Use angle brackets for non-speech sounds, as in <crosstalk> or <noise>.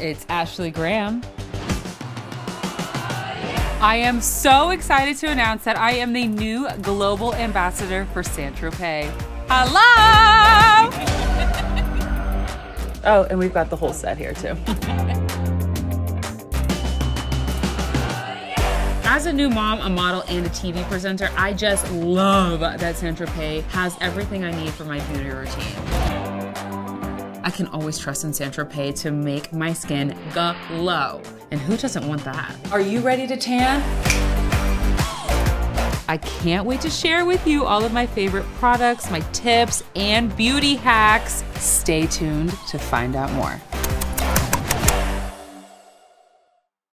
It's Ashley Graham. I am so excited to announce that I am the new global ambassador for Saint Tropez. Hello! <laughs> oh, and we've got the whole set here too. <laughs> As a new mom, a model, and a TV presenter, I just love that Saint Tropez has everything I need for my beauty routine. I can always trust in Saint Tropez to make my skin glow. And who doesn't want that? Are you ready to tan? I can't wait to share with you all of my favorite products, my tips, and beauty hacks. Stay tuned to find out more.